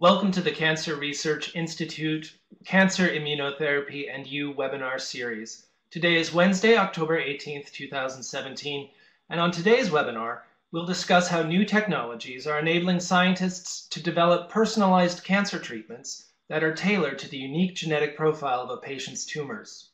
Welcome to the Cancer Research Institute Cancer Immunotherapy and You webinar series. Today is Wednesday, October 18th, 2017, and on today's webinar, we'll discuss how new technologies are enabling scientists to develop personalized cancer treatments that are tailored to the unique genetic profile of a patient's tumors.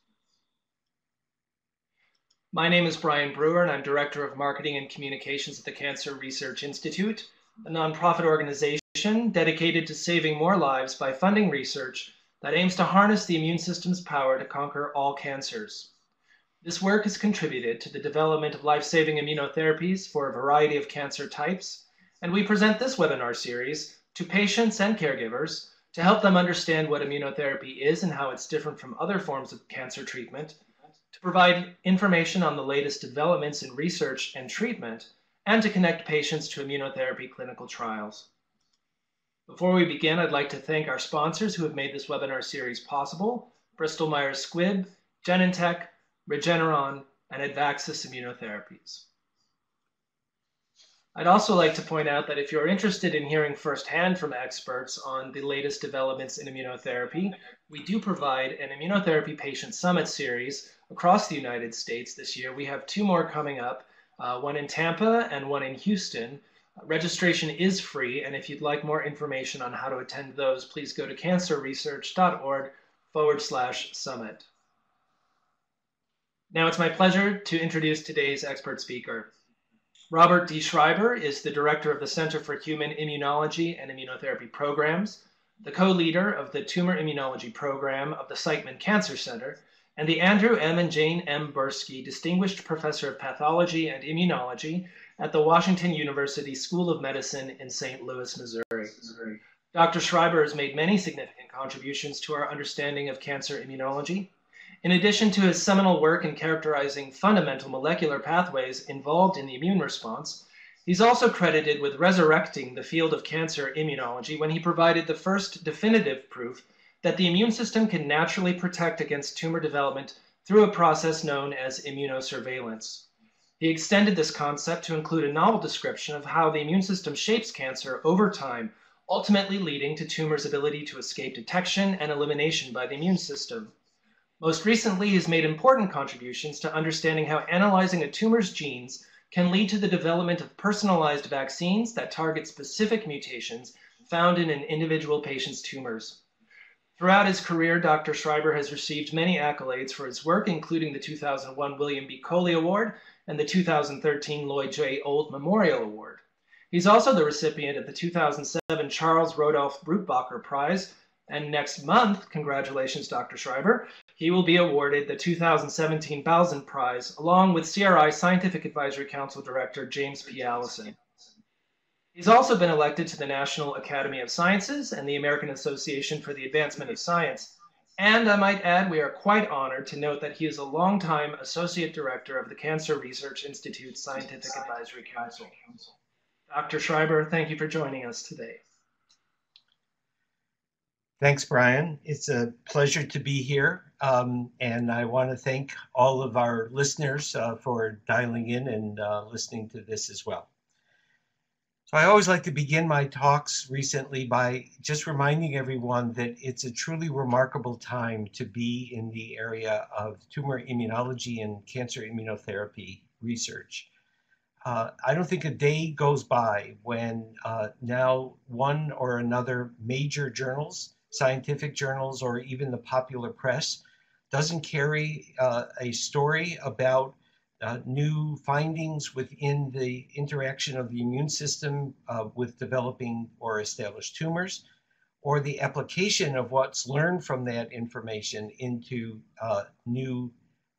My name is Brian Brewer, and I'm Director of Marketing and Communications at the Cancer Research Institute, a nonprofit organization dedicated to saving more lives by funding research that aims to harness the immune system's power to conquer all cancers. This work has contributed to the development of life-saving immunotherapies for a variety of cancer types, and we present this webinar series to patients and caregivers to help them understand what immunotherapy is and how it's different from other forms of cancer treatment, to provide information on the latest developments in research and treatment, and to connect patients to immunotherapy clinical trials. Before we begin, I'd like to thank our sponsors who have made this webinar series possible, Bristol Myers Squibb, Genentech, Regeneron, and Advaxis Immunotherapies. I'd also like to point out that if you're interested in hearing firsthand from experts on the latest developments in immunotherapy, we do provide an Immunotherapy Patient Summit series across the United States this year. We have two more coming up, uh, one in Tampa and one in Houston. Registration is free, and if you'd like more information on how to attend those, please go to cancerresearch.org forward slash summit. Now it's my pleasure to introduce today's expert speaker. Robert D. Schreiber is the director of the Center for Human Immunology and Immunotherapy Programs, the co-leader of the Tumor Immunology Program of the Siteman Cancer Center, and the Andrew M. and Jane M. Bursky Distinguished Professor of Pathology and Immunology at the Washington University School of Medicine in St. Louis, Missouri. Dr. Schreiber has made many significant contributions to our understanding of cancer immunology, in addition to his seminal work in characterizing fundamental molecular pathways involved in the immune response, he's also credited with resurrecting the field of cancer immunology when he provided the first definitive proof that the immune system can naturally protect against tumor development through a process known as immunosurveillance. He extended this concept to include a novel description of how the immune system shapes cancer over time, ultimately leading to tumors' ability to escape detection and elimination by the immune system. Most recently, he's made important contributions to understanding how analyzing a tumor's genes can lead to the development of personalized vaccines that target specific mutations found in an individual patient's tumors. Throughout his career, Dr. Schreiber has received many accolades for his work, including the 2001 William B. Coley Award and the 2013 Lloyd J. Old Memorial Award. He's also the recipient of the 2007 Charles Rodolph Brutbacher Prize and next month, congratulations, Dr. Schreiber, he will be awarded the 2017 Balzan Prize along with CRI Scientific Advisory Council Director James P. Allison. He's also been elected to the National Academy of Sciences and the American Association for the Advancement of Science. And I might add, we are quite honored to note that he is a longtime Associate Director of the Cancer Research Institute Scientific Advisory Council. Dr. Schreiber, thank you for joining us today. Thanks, Brian. It's a pleasure to be here. Um, and I want to thank all of our listeners uh, for dialing in and uh, listening to this as well. So I always like to begin my talks recently by just reminding everyone that it's a truly remarkable time to be in the area of tumor immunology and cancer immunotherapy research. Uh, I don't think a day goes by when uh, now one or another major journals scientific journals or even the popular press doesn't carry uh, a story about uh, new findings within the interaction of the immune system uh, with developing or established tumors, or the application of what's learned from that information into uh, new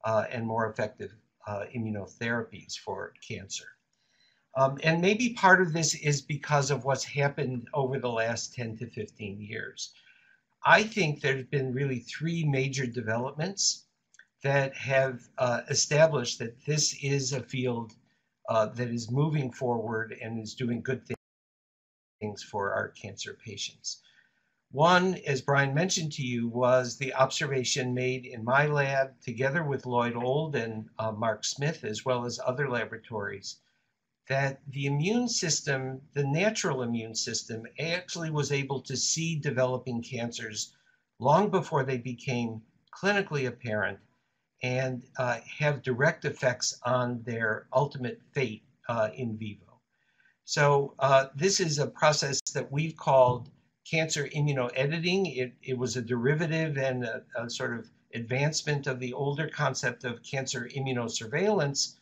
uh, and more effective uh, immunotherapies for cancer. Um, and maybe part of this is because of what's happened over the last 10 to 15 years. I think there's been really three major developments that have uh, established that this is a field uh, that is moving forward and is doing good things for our cancer patients. One, as Brian mentioned to you, was the observation made in my lab together with Lloyd Old and uh, Mark Smith, as well as other laboratories, that the immune system, the natural immune system, actually was able to see developing cancers long before they became clinically apparent and uh, have direct effects on their ultimate fate uh, in vivo. So uh, this is a process that we've called cancer immunoediting. It, it was a derivative and a, a sort of advancement of the older concept of cancer immunosurveillance.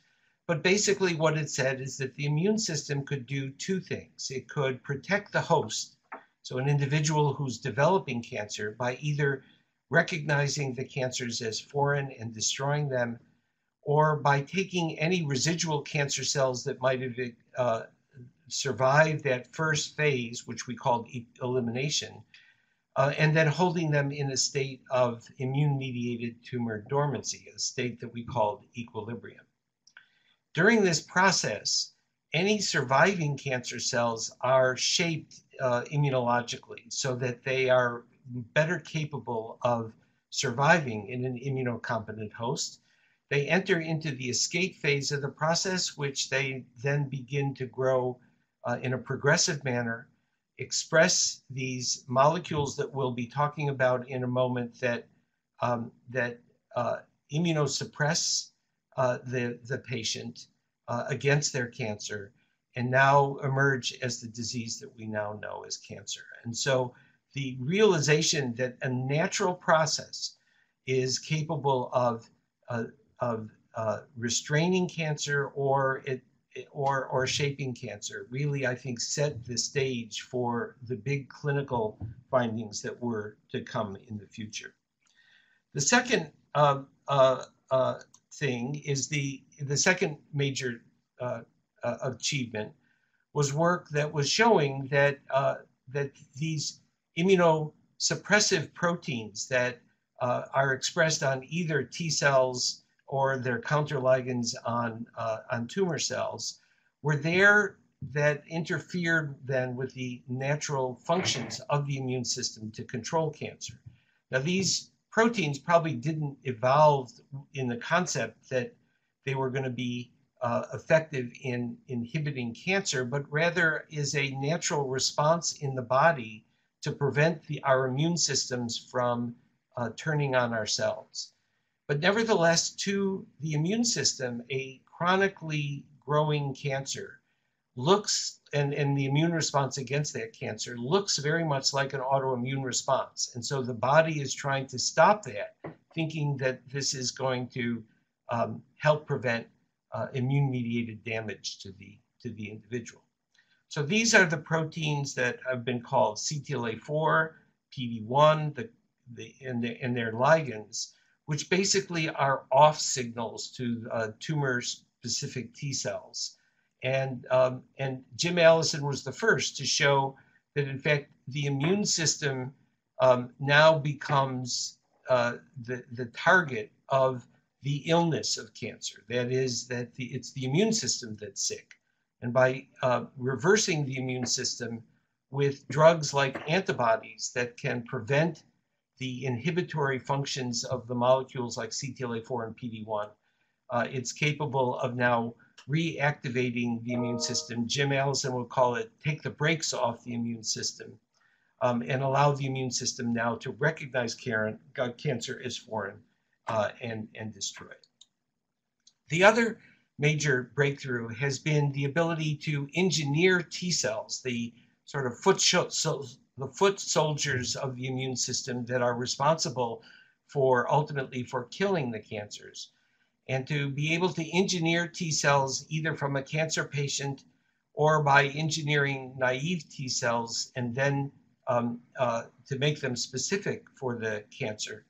But basically, what it said is that the immune system could do two things. It could protect the host, so an individual who's developing cancer, by either recognizing the cancers as foreign and destroying them, or by taking any residual cancer cells that might have uh, survived that first phase, which we called elimination, uh, and then holding them in a state of immune mediated tumor dormancy, a state that we called equilibrium. During this process, any surviving cancer cells are shaped uh, immunologically so that they are better capable of surviving in an immunocompetent host. They enter into the escape phase of the process, which they then begin to grow uh, in a progressive manner, express these molecules that we'll be talking about in a moment that, um, that uh, immunosuppress uh, the, the patient uh, against their cancer and now emerge as the disease that we now know as cancer. And so the realization that a natural process is capable of, uh, of uh, restraining cancer or it or or shaping cancer really I think set the stage for the big clinical findings that were to come in the future. The second uh, uh, uh, thing is the the second major uh, uh, achievement was work that was showing that that these immunosuppressive proteins that uh, are expressed on either T cells or their counter ligands on, uh, on tumor cells were there that interfered then with the natural functions of the immune system to control cancer. Now, these proteins probably didn't evolve in the concept that they were going to be uh, effective in inhibiting cancer, but rather is a natural response in the body to prevent the, our immune systems from uh, turning on ourselves. But nevertheless, to the immune system, a chronically growing cancer looks, and, and the immune response against that cancer looks very much like an autoimmune response. And so the body is trying to stop that, thinking that this is going to um, help prevent uh, immune mediated damage to the, to the individual. So these are the proteins that have been called CTLA4, PD1, the, the, and, the, and their ligands, which basically are off signals to uh, tumor specific T cells. And, um, and Jim Allison was the first to show that, in fact, the immune system um, now becomes uh, the, the target of the illness of cancer. That is, that the, it's the immune system that's sick. And by uh, reversing the immune system with drugs like antibodies that can prevent the inhibitory functions of the molecules like CTLA4 and PD1, uh, it's capable of now reactivating the immune system. Jim Allison would call it take the brakes off the immune system um, and allow the immune system now to recognize cancer as foreign uh, and, and destroy it. The other major breakthrough has been the ability to engineer T cells, the sort of foot so, the foot soldiers of the immune system that are responsible for ultimately for killing the cancers, and to be able to engineer T cells either from a cancer patient or by engineering naive T cells and then um, uh, to make them specific for the cancer,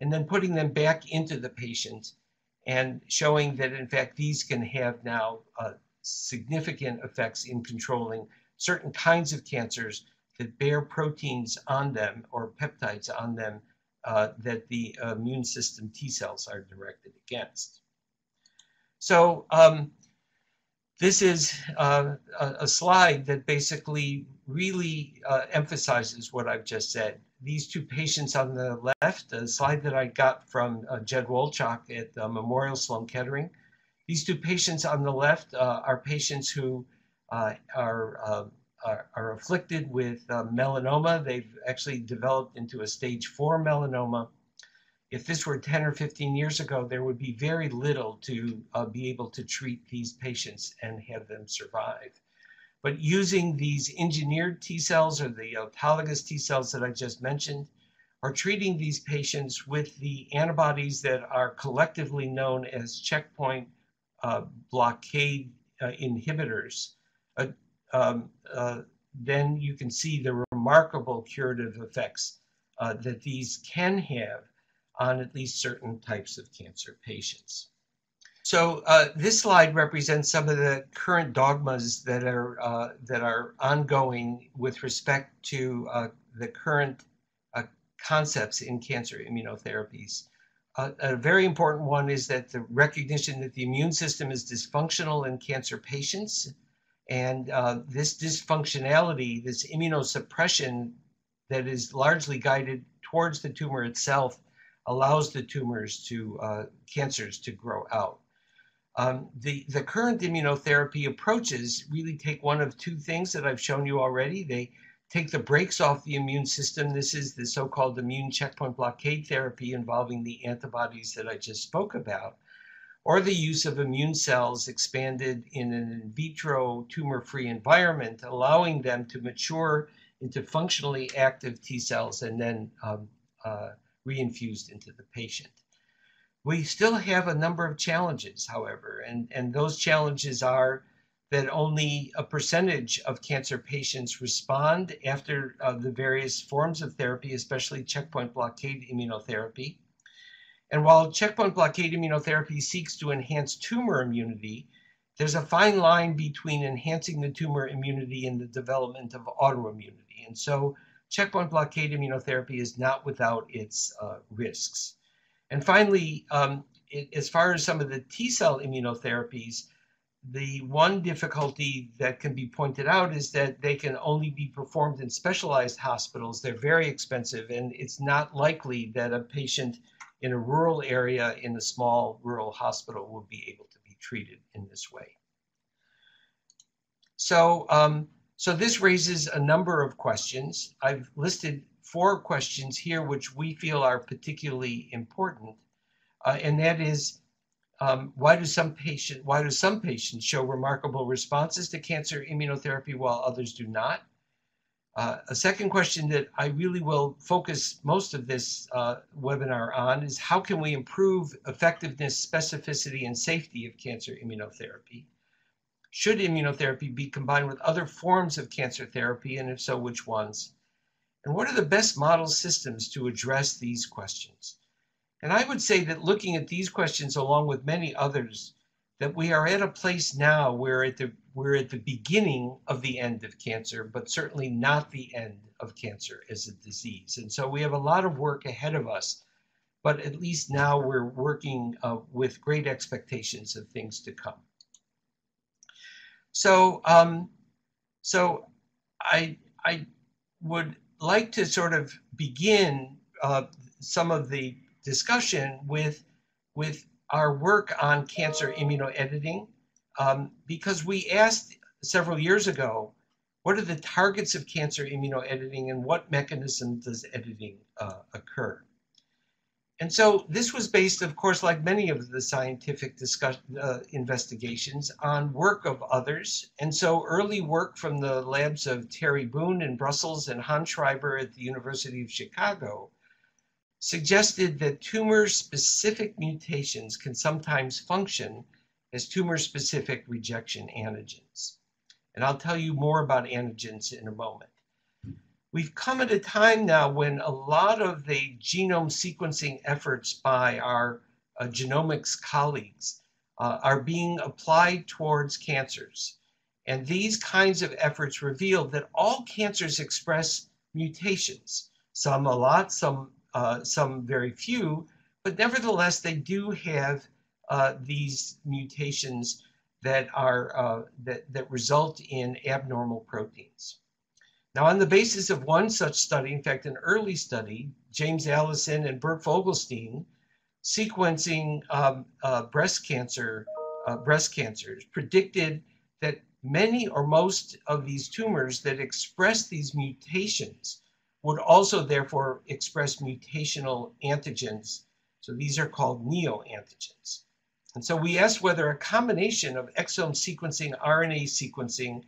and then putting them back into the patient and showing that in fact these can have now uh, significant effects in controlling certain kinds of cancers that bear proteins on them or peptides on them uh, that the immune system T cells are directed against. So um, this is uh, a, slide that basically really uh, emphasizes what I've just said these two patients on the left, a slide that I got from uh, Jed Wolchok at uh, Memorial Sloan Kettering. These two patients on the left uh, are patients who uh, are, uh, are, are, afflicted with uh, melanoma. They've actually developed into a stage four melanoma. If this were 10 or 15 years ago, there would be very little to uh, be able to treat these patients and have them survive. But using these engineered T cells or the autologous T cells that I just mentioned, are treating these patients with the antibodies that are collectively known as checkpoint uh, blockade uh, inhibitors, uh, um, uh, then you can see the remarkable curative effects uh, that these can have on at least certain types of cancer patients. So uh, this slide represents some of the current dogmas that are uh, that are ongoing with respect to uh, the current uh, concepts in cancer immunotherapies. Uh, a very important one is that the recognition that the immune system is dysfunctional in cancer patients, and uh, this dysfunctionality, this immunosuppression that is largely guided towards the tumor itself, allows the tumors to cancers to grow out. Um, the, the current immunotherapy approaches really take one of two things that I've shown you already. They take the brakes off the immune system. This is the so called immune checkpoint blockade therapy involving the antibodies that I just spoke about, or the use of immune cells expanded in an in vitro tumor free environment, allowing them to mature into functionally active T cells and then um, uh, reinfused into the patient. We still have a number of challenges, however, and, and those challenges are that only a percentage of cancer patients respond after uh, the various forms of therapy, especially checkpoint blockade immunotherapy. And while checkpoint blockade immunotherapy seeks to enhance tumor immunity, there's a fine line between enhancing the tumor immunity and the development of autoimmunity. And so checkpoint blockade immunotherapy is not without its uh, risks. And finally, um, it, as far as some of the T cell immunotherapies, the one difficulty that can be pointed out is that they can only be performed in specialized hospitals. They're very expensive, and it's not likely that a patient in a rural area in a small rural hospital will be able to be treated in this way. So, um, so this raises a number of questions. I've listed four questions here which we feel are particularly important, uh, and that is um, why do some patient why do some patients show remarkable responses to cancer immunotherapy while others do not? Uh, a second question that I really will focus most of this uh, webinar on is how can we improve effectiveness, specificity, and safety of cancer immunotherapy? Should immunotherapy be combined with other forms of cancer therapy, and if so, which ones? And what are the best model systems to address these questions? And I would say that looking at these questions along with many others, that we are at a place now where at the, we're at the beginning of the end of cancer, but certainly not the end of cancer as a disease. And so we have a lot of work ahead of us, but at least now we're working uh, with great expectations of things to come. So, um, so I, I would like to sort of begin uh, some of the discussion with, with our work on cancer immunoediting um, because we asked several years ago what are the targets of cancer immunoediting and what mechanism does editing uh, occur? And so this was based, of course, like many of the scientific discuss, uh, investigations, on work of others. And so early work from the labs of Terry Boone in Brussels and Hans Schreiber at the University of Chicago suggested that tumor-specific mutations can sometimes function as tumor-specific rejection antigens. And I'll tell you more about antigens in a moment. We've come at a time now when a lot of the genome sequencing efforts by our uh, genomics colleagues uh, are being applied towards cancers. And these kinds of efforts reveal that all cancers express mutations, some a lot, some, uh, some very few, but nevertheless, they do have uh, these mutations that, are, uh, that, that result in abnormal proteins. Now, on the basis of one such study, in fact, an early study, James Allison and Bert Vogelstein, sequencing um, uh, breast cancer uh, breast cancers predicted that many or most of these tumors that express these mutations would also therefore express mutational antigens. So these are called neoantigens. And so we asked whether a combination of exome sequencing, RNA sequencing,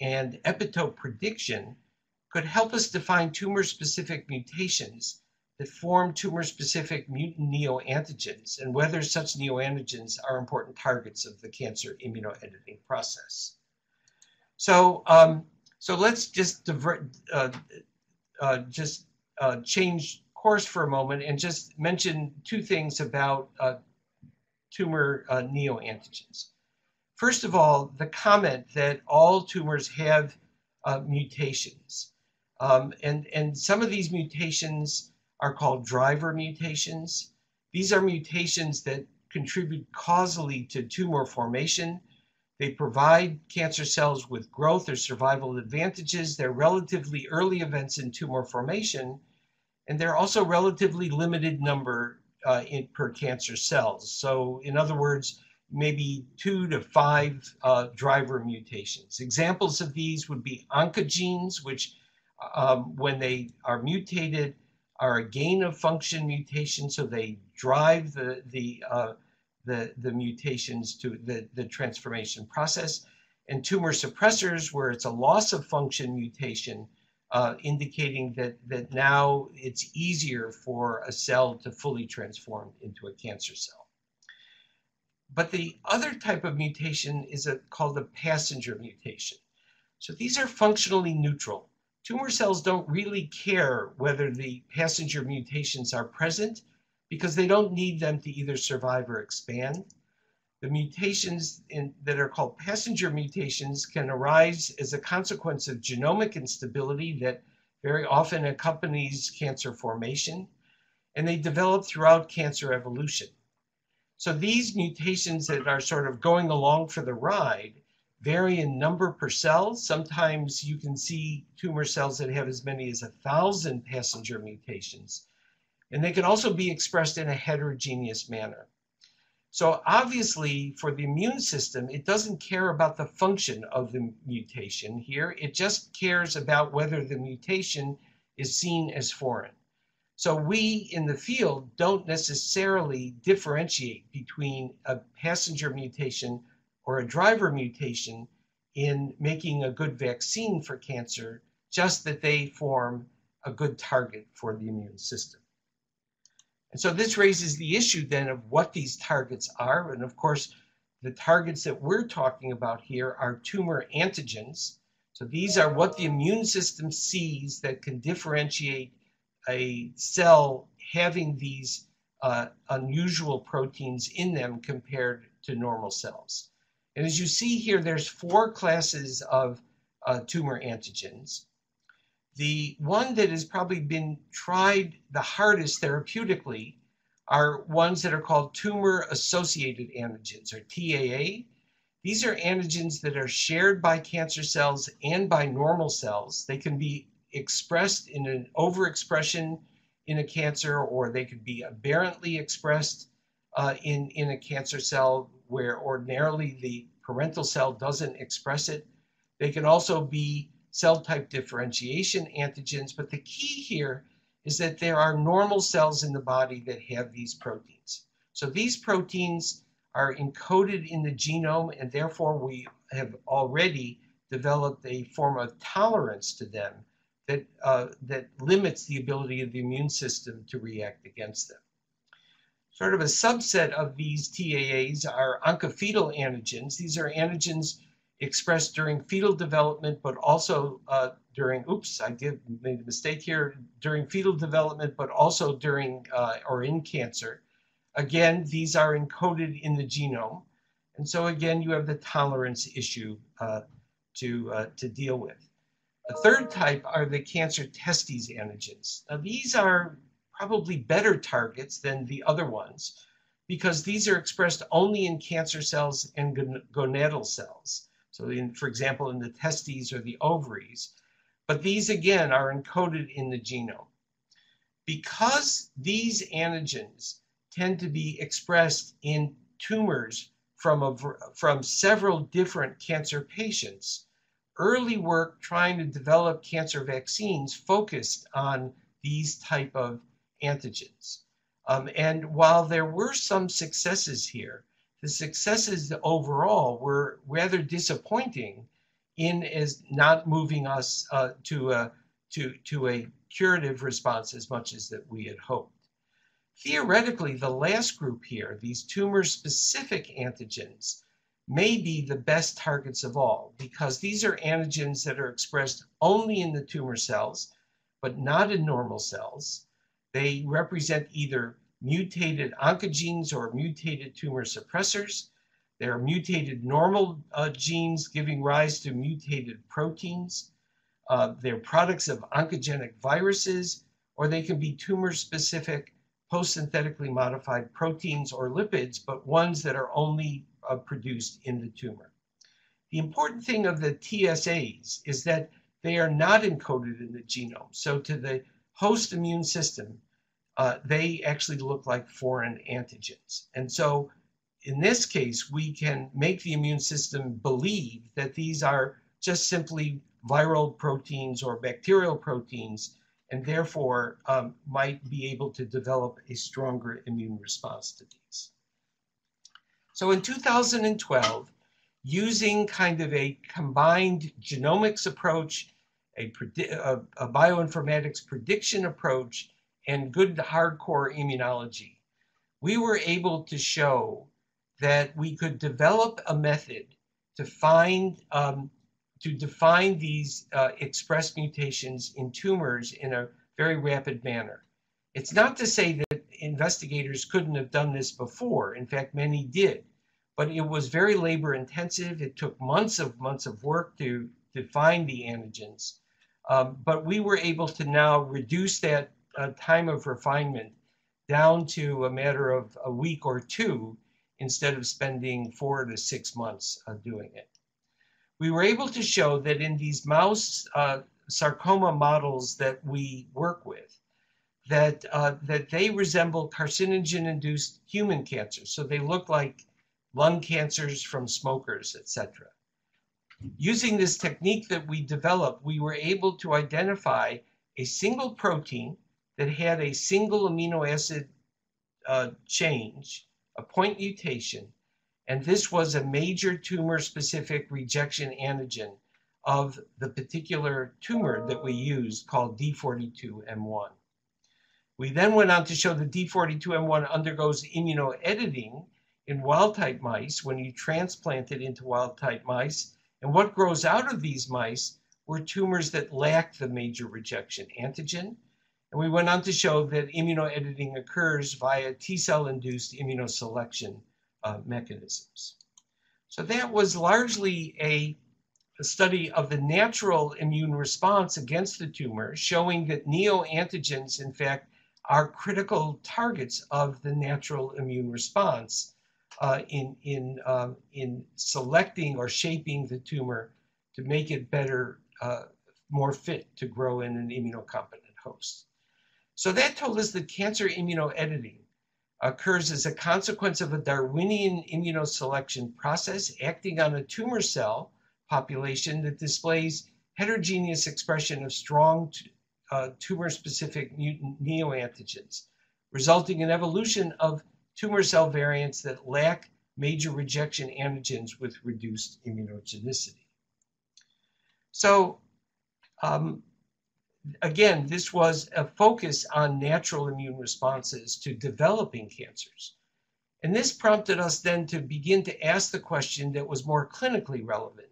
and epitope prediction could help us define tumor-specific mutations that form tumor-specific mutant neoantigens and whether such neoantigens are important targets of the cancer immunoediting process. So, um, so let's just divert, uh, uh, just uh, change course for a moment and just mention two things about uh, tumor uh, neoantigens. First of all, the comment that all tumors have uh, mutations. Um, and, and some of these mutations are called driver mutations. These are mutations that contribute causally to tumor formation. They provide cancer cells with growth or survival advantages. They're relatively early events in tumor formation, and they're also relatively limited number uh, in, per cancer cells. So, in other words, maybe two to five uh, driver mutations. Examples of these would be oncogenes, which, um, when they are mutated, are a gain of function mutation, so they drive the the uh, the, the mutations to the, the transformation process. And tumor suppressors, where it's a loss of function mutation, uh, indicating that, that now it's easier for a cell to fully transform into a cancer cell. But the other type of mutation is a, called a passenger mutation. So these are functionally neutral. Tumor cells don't really care whether the passenger mutations are present because they don't need them to either survive or expand. The mutations in, that are called passenger mutations can arise as a consequence of genomic instability that very often accompanies cancer formation, and they develop throughout cancer evolution. So these mutations that are sort of going along for the ride vary in number per cell. Sometimes you can see tumor cells that have as many as a thousand passenger mutations. And they can also be expressed in a heterogeneous manner. So obviously, for the immune system, it doesn't care about the function of the mutation here. It just cares about whether the mutation is seen as foreign. So we in the field don't necessarily differentiate between a passenger mutation or a driver mutation in making a good vaccine for cancer, just that they form a good target for the immune system. And so this raises the issue then of what these targets are. And of course, the targets that we're talking about here are tumor antigens. So these are what the immune system sees that can differentiate a cell having these uh, unusual proteins in them compared to normal cells. And as you see here, there's four classes of uh, tumor antigens. The one that has probably been tried the hardest therapeutically are ones that are called tumor associated antigens or TAA. These are antigens that are shared by cancer cells and by normal cells. They can be expressed in an overexpression in a cancer, or they could be aberrantly expressed uh, in, in a cancer cell where ordinarily the parental cell doesn't express it. They can also be cell type differentiation antigens. But the key here is that there are normal cells in the body that have these proteins. So these proteins are encoded in the genome, and therefore we have already developed a form of tolerance to them that, uh, that limits the ability of the immune system to react against them. Sort of a subset of these TAAs are oncofetal antigens. These are antigens expressed during fetal development, but also uh, during, oops, I did made a mistake here, during fetal development, but also during uh, or in cancer. Again, these are encoded in the genome. And so again, you have the tolerance issue uh, to, uh, to deal with. A third type are the cancer testes antigens. Now these are probably better targets than the other ones because these are expressed only in cancer cells and gonadal cells. So, in, for example, in the testes or the ovaries. But these again are encoded in the genome. Because these antigens tend to be expressed in tumors from, a, from several different cancer patients, early work trying to develop cancer vaccines focused on these type of antigens. Um, and while there were some successes here, the successes overall were rather disappointing in as not moving us uh, to, a, to, to a curative response as much as that we had hoped. Theoretically, the last group here, these tumor-specific antigens, may be the best targets of all because these are antigens that are expressed only in the tumor cells, but not in normal cells. They represent either mutated oncogenes or mutated tumor suppressors. They are mutated normal uh, genes giving rise to mutated proteins. Uh, they're products of oncogenic viruses, or they can be tumor-specific post-synthetically modified proteins or lipids, but ones that are only uh, produced in the tumor. The important thing of the TSAs is that they are not encoded in the genome. So to the host immune system, uh, they actually look like foreign antigens. And so in this case, we can make the immune system believe that these are just simply viral proteins or bacterial proteins, and therefore um, might be able to develop a stronger immune response to these. So in 2012, using kind of a combined genomics approach, a, a, a bioinformatics prediction approach, and good hardcore immunology, we were able to show that we could develop a method to find um, to define these uh, expressed mutations in tumors in a very rapid manner. It's not to say that investigators couldn't have done this before. In fact, many did. But it was very labor intensive. It took months of months of work to, to find the antigens. Um, but we were able to now reduce that uh, time of refinement down to a matter of a week or two instead of spending four to six months uh, doing it. We were able to show that in these mouse uh, sarcoma models that we work with, that, uh, that they resemble carcinogen-induced human cancer. So they look like lung cancers from smokers, etc. Using this technique that we developed, we were able to identify a single protein that had a single amino acid uh, change, a point mutation, and this was a major tumor-specific rejection antigen of the particular tumor that we used called D42M1. We then went on to show that D42M1 undergoes immunoediting in wild-type mice when you transplant it into wild-type mice. And what grows out of these mice were tumors that lack the major rejection antigen, and we went on to show that immunoediting occurs via T-cell induced immunoselection uh, mechanisms. So that was largely a, a, study of the natural immune response against the tumor, showing that neoantigens, in fact, are critical targets of the natural immune response uh, in, in, um, in selecting or shaping the tumor to make it better, uh, more fit to grow in an immunocompetent host. So that told us that cancer immunoediting occurs as a consequence of a Darwinian immunoselection process acting on a tumor cell population that displays heterogeneous expression of strong uh, tumor-specific mutant neoantigens, resulting in evolution of tumor cell variants that lack major rejection antigens with reduced immunogenicity. So um, again, this was a focus on natural immune responses to developing cancers. And this prompted us then to begin to ask the question that was more clinically relevant.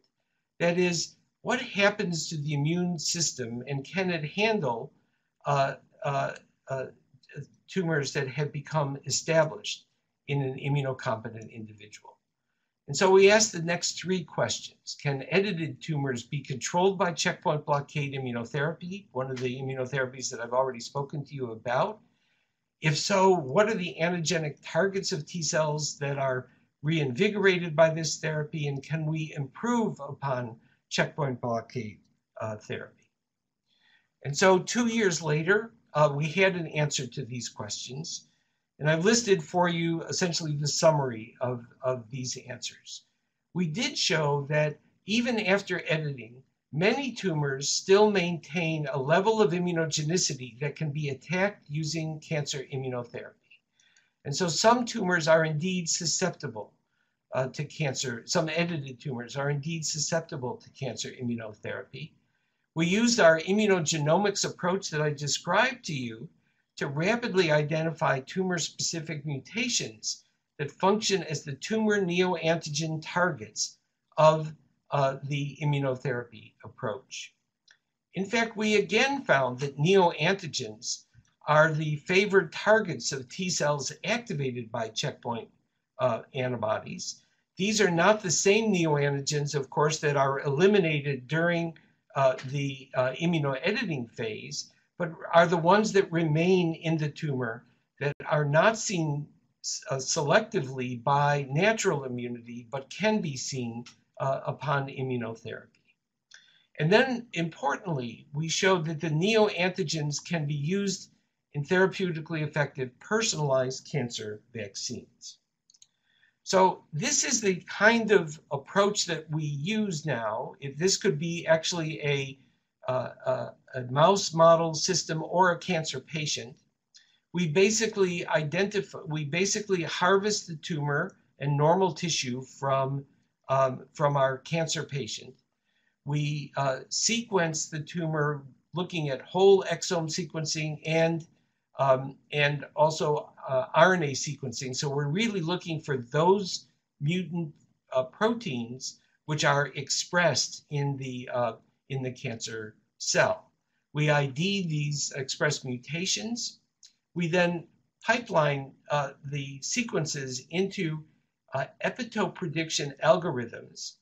That is, what happens to the immune system and can it handle uh, uh, uh, tumors that have become established in an immunocompetent individual? And so we asked the next three questions. Can edited tumors be controlled by checkpoint blockade immunotherapy, one of the immunotherapies that I've already spoken to you about? If so, what are the antigenic targets of T cells that are reinvigorated by this therapy, and can we improve upon checkpoint blockade uh, therapy? And so two years later, uh, we had an answer to these questions. And I've listed for you essentially the summary of, of these answers. We did show that even after editing, many tumors still maintain a level of immunogenicity that can be attacked using cancer immunotherapy. And so some tumors are indeed susceptible uh, to cancer. Some edited tumors are indeed susceptible to cancer immunotherapy. We used our immunogenomics approach that I described to you to rapidly identify tumor-specific mutations that function as the tumor neoantigen targets of uh, the immunotherapy approach. In fact, we again found that neoantigens are the favored targets of T cells activated by checkpoint uh, antibodies. These are not the same neoantigens, of course, that are eliminated during uh, the uh, immunoediting phase, but are the ones that remain in the tumor that are not seen uh, selectively by natural immunity, but can be seen uh, upon immunotherapy. And then importantly, we showed that the neoantigens can be used in therapeutically effective personalized cancer vaccines. So this is the kind of approach that we use now. If this could be actually a a, a mouse model system or a cancer patient, we basically identify, we basically harvest the tumor and normal tissue from, um, from our cancer patient. We uh, sequence the tumor looking at whole exome sequencing and, um, and also uh, RNA sequencing. So we're really looking for those mutant uh, proteins which are expressed in the, uh, in the cancer cell. We ID these expressed mutations. We then pipeline uh, the sequences into uh, epitope prediction algorithms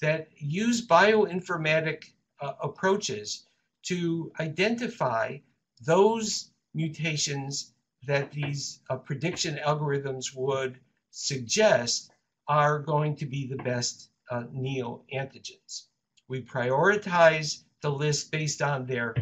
that use bioinformatic uh, approaches to identify those mutations that these uh, prediction algorithms would suggest are going to be the best uh, neoantigens. We prioritize the list based on their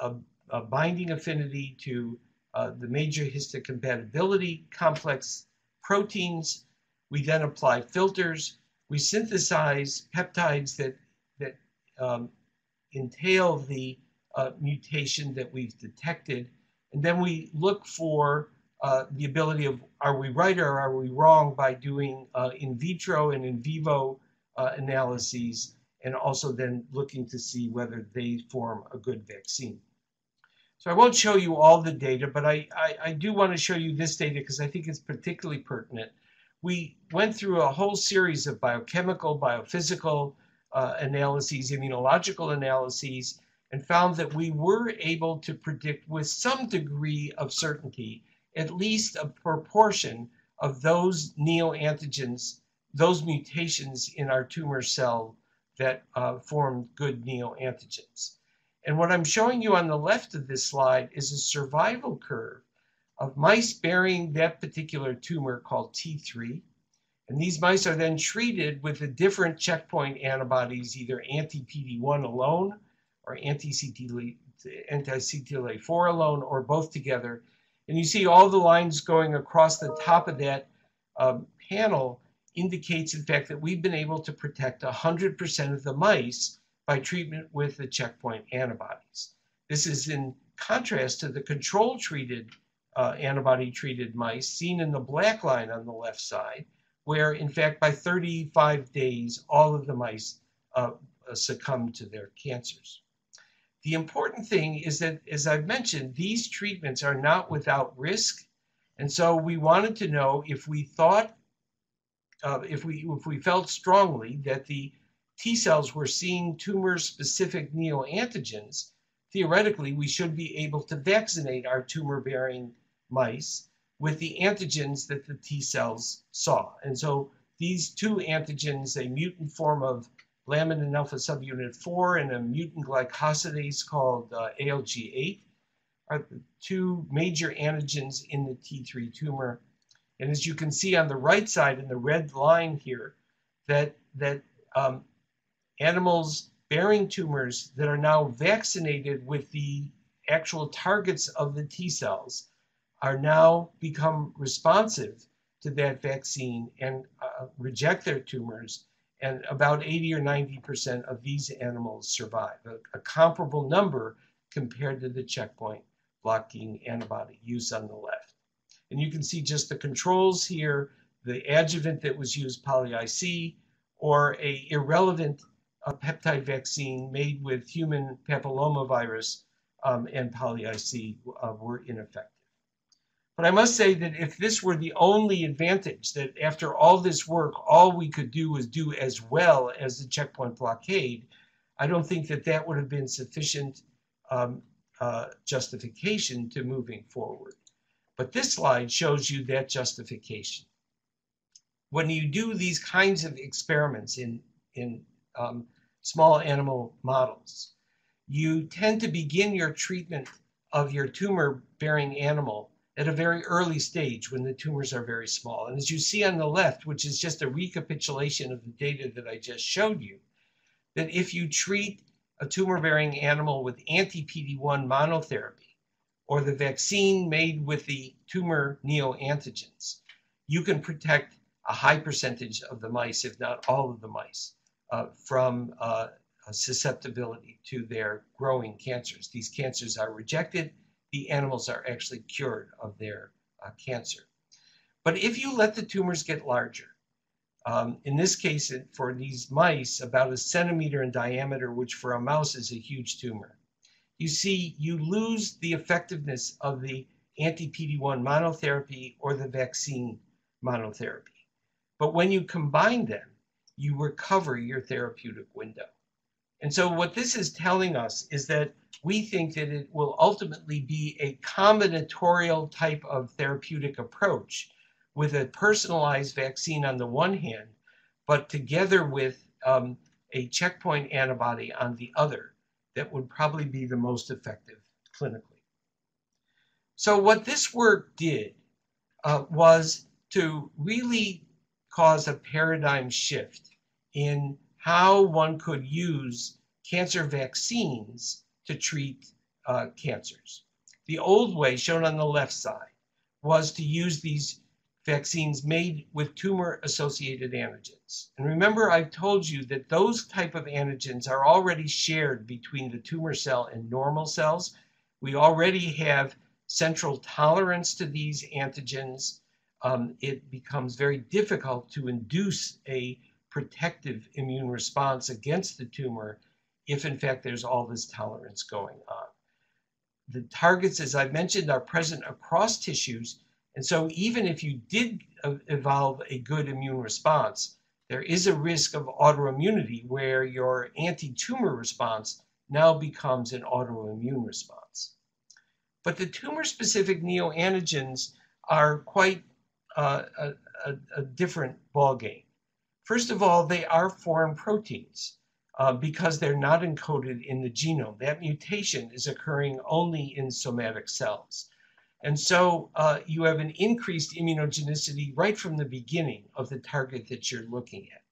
uh, uh, binding affinity to uh, the major histocompatibility complex proteins. We then apply filters. We synthesize peptides that, that um, entail the uh, mutation that we've detected. And then we look for uh, the ability of are we right or are we wrong by doing uh, in vitro and in vivo analyses and also then looking to see whether they form a good vaccine. So I won't show you all the data, but I, I, I do want to show you this data because I think it's particularly pertinent. We went through a whole series of biochemical, biophysical uh, analyses, immunological analyses, and found that we were able to predict with some degree of certainty at least a proportion of those neoantigens, those mutations in our tumor cell that uh, formed good neoantigens. And what I'm showing you on the left of this slide is a survival curve of mice bearing that particular tumor called T3. And these mice are then treated with the different checkpoint antibodies, either anti-PD-1 alone or anti-CTLA-4 alone or both together. And you see all the lines going across the top of that um, panel indicates, in fact, that we've been able to protect 100% of the mice by treatment with the checkpoint antibodies. This is in contrast to the control treated uh, antibody treated mice seen in the black line on the left side, where in fact by 35 days, all of the mice uh, succumbed to their cancers. The important thing is that, as I've mentioned, these treatments are not without risk. And so we wanted to know if we thought uh, if we if we felt strongly that the T cells were seeing tumor-specific neoantigens, theoretically we should be able to vaccinate our tumor-bearing mice with the antigens that the T cells saw. And so these two antigens, a mutant form of laminin alpha subunit 4 and a mutant glycosidase called uh, ALG8, are the two major antigens in the T3 tumor and as you can see on the right side in the red line here, that, that um, animals bearing tumors that are now vaccinated with the actual targets of the T cells are now become responsive to that vaccine and uh, reject their tumors. And about 80 or 90% of these animals survive, a, a comparable number compared to the checkpoint blocking antibody used on the left. And you can see just the controls here, the adjuvant that was used, poly-IC, or a irrelevant uh, peptide vaccine made with human papillomavirus um, and poly-IC uh, were ineffective. But I must say that if this were the only advantage, that after all this work, all we could do was do as well as the checkpoint blockade, I don't think that that would have been sufficient um, uh, justification to moving forward. But this slide shows you that justification. When you do these kinds of experiments in, in um, small animal models, you tend to begin your treatment of your tumor bearing animal at a very early stage when the tumors are very small. And as you see on the left, which is just a recapitulation of the data that I just showed you, that if you treat a tumor bearing animal with anti PD1 monotherapy or the vaccine made with the tumor neoantigens, you can protect a high percentage of the mice, if not all of the mice, uh, from uh, susceptibility to their growing cancers. These cancers are rejected, the animals are actually cured of their uh, cancer. But if you let the tumors get larger, um, in this case, for these mice, about a centimeter in diameter, which for a mouse is a huge tumor, you see you lose the effectiveness of the anti-PD-1 monotherapy or the vaccine monotherapy. But when you combine them, you recover your therapeutic window. And so what this is telling us is that we think that it will ultimately be a combinatorial type of therapeutic approach with a personalized vaccine on the one hand, but together with um, a checkpoint antibody on the other that would probably be the most effective clinically. So what this work did uh, was to really cause a paradigm shift in how one could use cancer vaccines to treat uh, cancers. The old way, shown on the left side, was to use these vaccines made with tumor-associated antigens. And remember, I've told you that those type of antigens are already shared between the tumor cell and normal cells. We already have central tolerance to these antigens. Um, it becomes very difficult to induce a protective immune response against the tumor if in fact there's all this tolerance going on. The targets, as I mentioned, are present across tissues, and so even if you did evolve a good immune response, there is a risk of autoimmunity where your anti-tumor response now becomes an autoimmune response. But the tumor-specific neoantigens are quite uh, a, a, a different ballgame. First of all, they are foreign proteins uh, because they're not encoded in the genome. That mutation is occurring only in somatic cells. And so uh, you have an increased immunogenicity right from the beginning of the target that you're looking at.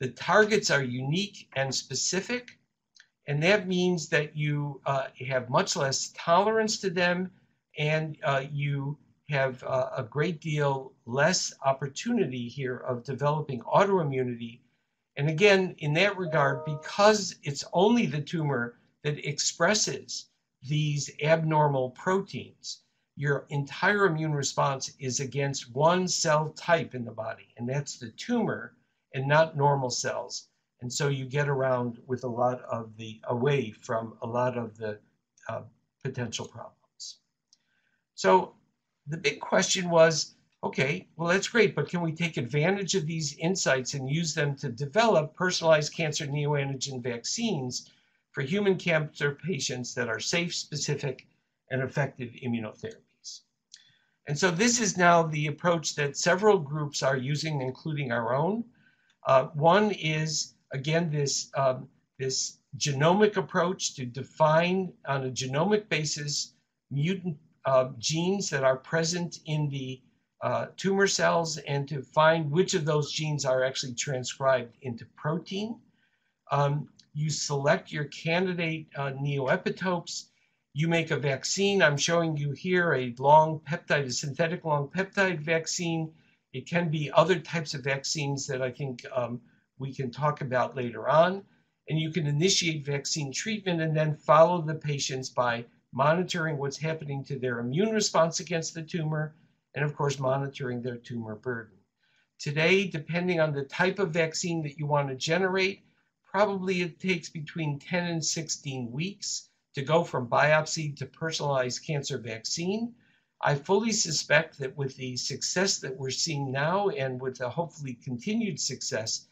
The targets are unique and specific, and that means that you uh, have much less tolerance to them and uh, you have uh, a great deal less opportunity here of developing autoimmunity. And again, in that regard, because it's only the tumor that expresses these abnormal proteins, your entire immune response is against one cell type in the body, and that's the tumor and not normal cells. And so you get around with a lot of the, away from a lot of the uh, potential problems. So the big question was, okay, well, that's great, but can we take advantage of these insights and use them to develop personalized cancer neoantigen vaccines for human cancer patients that are safe, specific, and effective immunotherapies? And so this is now the approach that several groups are using, including our own. Uh, one is, again, this, um, this genomic approach to define on a genomic basis mutant uh, genes that are present in the uh, tumor cells and to find which of those genes are actually transcribed into protein. Um, you select your candidate uh, neoepitopes you make a vaccine. I'm showing you here a long peptide, a synthetic long peptide vaccine. It can be other types of vaccines that I think um, we can talk about later on. And you can initiate vaccine treatment and then follow the patients by monitoring what's happening to their immune response against the tumor, and of course, monitoring their tumor burden. Today, depending on the type of vaccine that you want to generate, probably it takes between 10 and 16 weeks to go from biopsy to personalized cancer vaccine. I fully suspect that with the success that we're seeing now and with the hopefully continued success,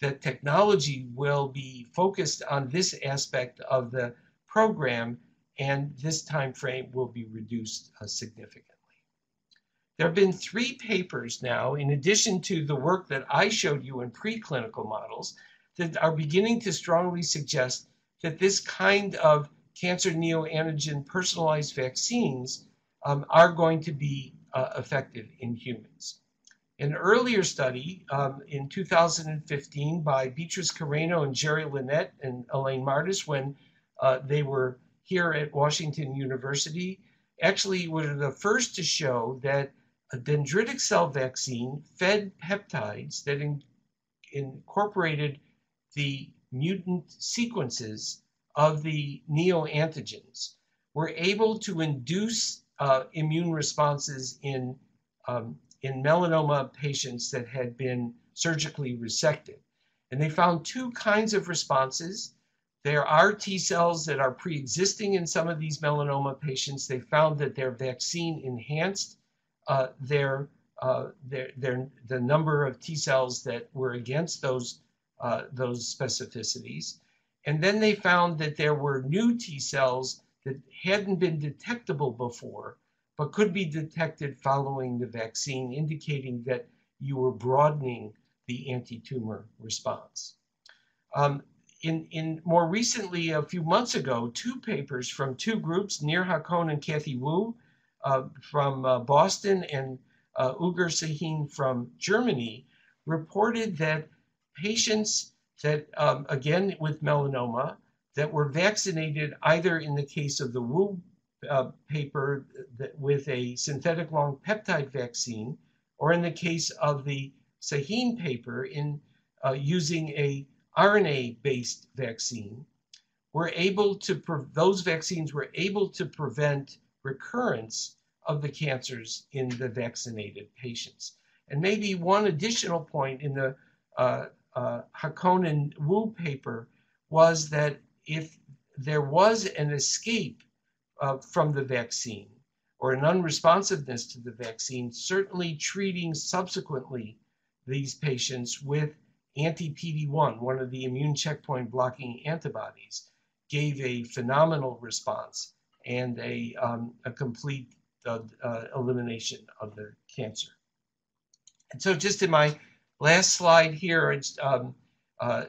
that technology will be focused on this aspect of the program and this time frame will be reduced uh, significantly. There have been three papers now, in addition to the work that I showed you in preclinical models, that are beginning to strongly suggest that this kind of cancer neoantigen personalized vaccines um, are going to be uh, effective in humans. An earlier study um, in 2015 by Beatrice Carreno and Jerry Linette and Elaine Mardis, when uh, they were here at Washington University, actually were the first to show that a dendritic cell vaccine fed peptides that in, incorporated the mutant sequences of the neoantigens were able to induce uh, immune responses in, um, in melanoma patients that had been surgically resected. And they found two kinds of responses. There are T cells that are pre existing in some of these melanoma patients. They found that their vaccine enhanced uh, their, uh, their, their, the number of T cells that were against those, uh, those specificities. And then they found that there were new T cells that hadn't been detectable before, but could be detected following the vaccine, indicating that you were broadening the anti-tumor response. Um, in, in more recently, a few months ago, two papers from two groups, Nir Hacohen and Kathy Wu uh, from uh, Boston and uh, Ugur Sahin from Germany, reported that patients that, um, again, with melanoma, that were vaccinated either in the case of the Wu uh, paper that, with a synthetic long peptide vaccine, or in the case of the Sahin paper in uh, using a RNA-based vaccine, were able to those vaccines were able to prevent recurrence of the cancers in the vaccinated patients. And maybe one additional point in the uh, uh, Hacohen Wu paper was that if there was an escape uh, from the vaccine or an unresponsiveness to the vaccine, certainly treating subsequently these patients with anti-PD-1, one of the immune checkpoint blocking antibodies, gave a phenomenal response and a, um, a complete uh, uh, elimination of the cancer. And so just in my last slide here, um, uh,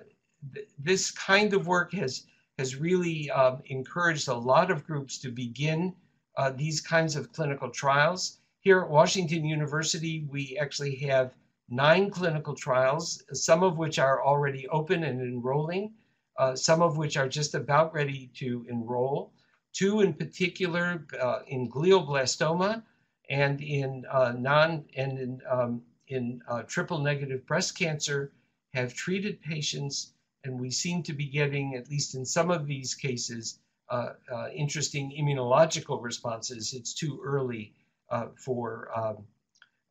th this kind of work has, has really um, encouraged a lot of groups to begin uh, these kinds of clinical trials. Here at Washington University, we actually have nine clinical trials, some of which are already open and enrolling, uh, some of which are just about ready to enroll. Two in particular uh, in glioblastoma and in uh, non and in um, in uh, triple negative breast cancer have treated patients, and we seem to be getting, at least in some of these cases, uh, uh, interesting immunological responses. It's too early for, um,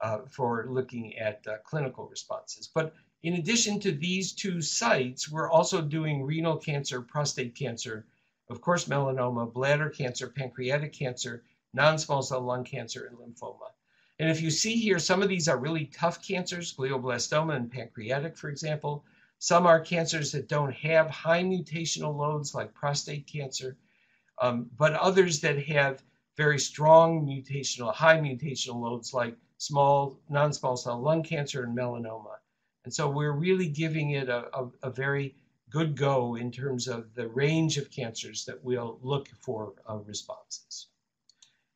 uh, for looking at uh, clinical responses. But in addition to these two sites, we're also doing renal cancer, prostate cancer, of course, melanoma, bladder cancer, pancreatic cancer, non-small cell lung cancer, and lymphoma. And if you see here, some of these are really tough cancers, glioblastoma and pancreatic, for example. Some are cancers that don't have high mutational loads, like prostate cancer, um, but others that have very strong mutational, high mutational loads, like small, non-small cell lung cancer and melanoma. And so we're really giving it a, a, a, very good go in terms of the range of cancers that we'll look for uh, responses.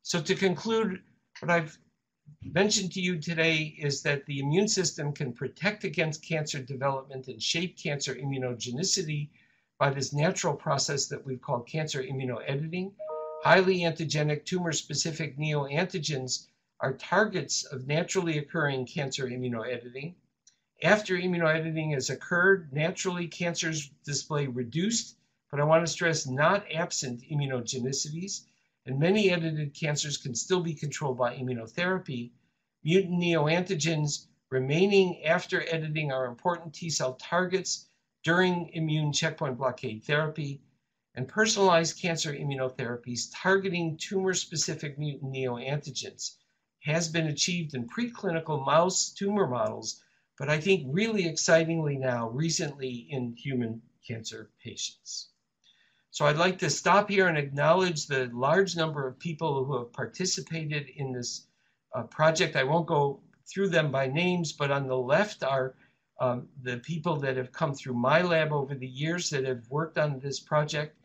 So to conclude, what I've mentioned to you today is that the immune system can protect against cancer development and shape cancer immunogenicity by this natural process that we've called cancer immunoediting. highly antigenic tumor-specific neoantigens are targets of naturally occurring cancer immunoediting. After immunoediting has occurred, naturally cancers display reduced, but I want to stress not absent immunogenicities, and many edited cancers can still be controlled by immunotherapy. Mutant neoantigens remaining after editing are important T cell targets during immune checkpoint blockade therapy, and personalized cancer immunotherapies targeting tumor-specific mutant neoantigens has been achieved in preclinical mouse tumor models, but I think really excitingly now, recently in human cancer patients. So I'd like to stop here and acknowledge the large number of people who have participated in this uh, project. I won't go through them by names, but on the left are um, the people that have come through my lab over the years that have worked on this project.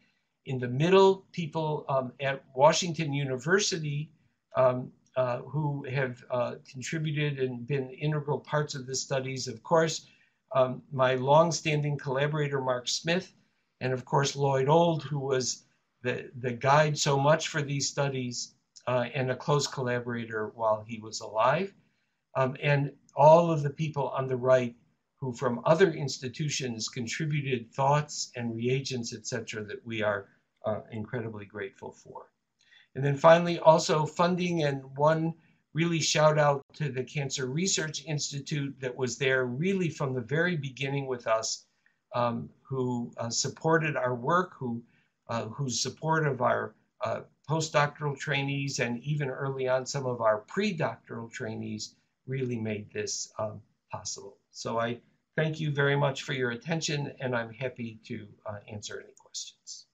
In the middle, people um, at Washington University um, uh, who have uh, contributed and been integral parts of the studies. Of course, um, my long-standing collaborator, Mark Smyth, and of course, Lloyd Old, who was the, the guide so much for these studies uh, and a close collaborator while he was alive. Um, and all of the people on the right who from other institutions contributed thoughts and reagents, etc., that we are uh, incredibly grateful for. And then finally, also funding and one really shout out to the Cancer Research Institute that was there really from the very beginning with us, um, who uh, supported our work, who uh, whose support of our uh, postdoctoral trainees and even early on some of our pre-doctoral trainees really made this um, possible. So I Thank you very much for your attention, and I'm happy to uh, answer any questions.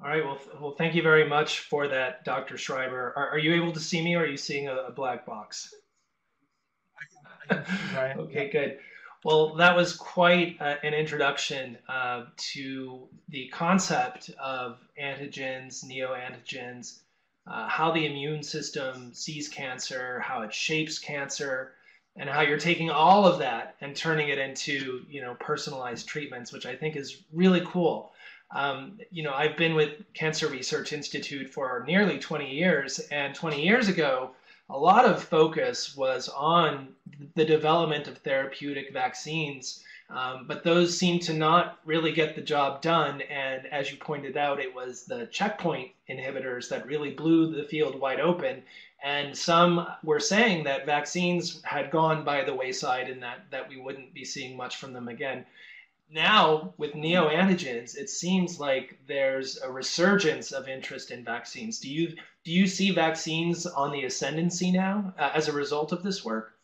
All right. Well, well, thank you very much for that, Dr. Schreiber. Are, are you able to see me, or are you seeing a, a black box? okay, good. Well, that was quite uh, an introduction uh, to the concept of antigens, neoantigens, uh, how the immune system sees cancer, how it shapes cancer, and how you're taking all of that and turning it into you know personalized treatments which i think is really cool um, you know i've been with cancer research institute for nearly 20 years and 20 years ago a lot of focus was on the development of therapeutic vaccines um, but those seem to not really get the job done and as you pointed out it was the checkpoint inhibitors that really blew the field wide open and some were saying that vaccines had gone by the wayside and that, that we wouldn't be seeing much from them again. Now, with neoantigens, it seems like there's a resurgence of interest in vaccines. Do you do you see vaccines on the ascendancy now uh, as a result of this work?